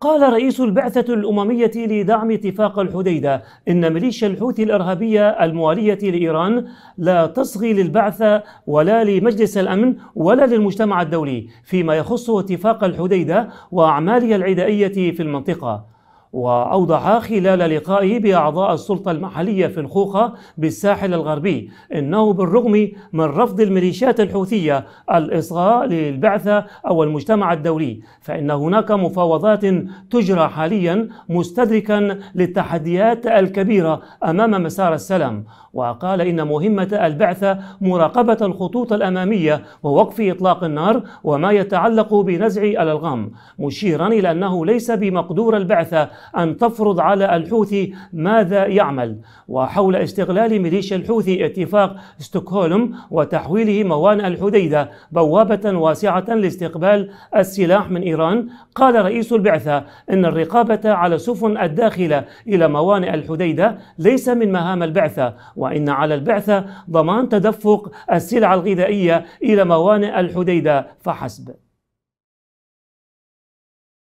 قال رئيس البعثة الأممية لدعم اتفاق الحديدة إن ميليشيا الحوثي الإرهابية الموالية لإيران لا تصغي للبعثة ولا لمجلس الأمن ولا للمجتمع الدولي فيما يخص اتفاق الحديدة وأعمالها العدائية في المنطقة. وأوضح خلال لقائه بأعضاء السلطة المحلية في الخوخة بالساحل الغربي إنه بالرغم من رفض الميليشيات الحوثية الإصغاء للبعثة أو المجتمع الدولي فإن هناك مفاوضات تجرى حاليا مستدركا للتحديات الكبيرة أمام مسار السلام. وقال إن مهمة البعثة مراقبة الخطوط الأمامية ووقف إطلاق النار وما يتعلق بنزع الألغام مشيرا إلى أنه ليس بمقدور البعثة أن تفرض على الحوثي ماذا يعمل. وحول استغلال ميليشيا الحوثي اتفاق ستوكهولم وتحويله موانئ الحديدة بوابة واسعة لاستقبال السلاح من إيران. قال رئيس البعثة إن الرقابة على السفن الداخلة إلى موانئ الحديدة ليس من مهام البعثة وإن على البعثة ضمان تدفق السلع الغذائية إلى موانئ الحديدة فحسب.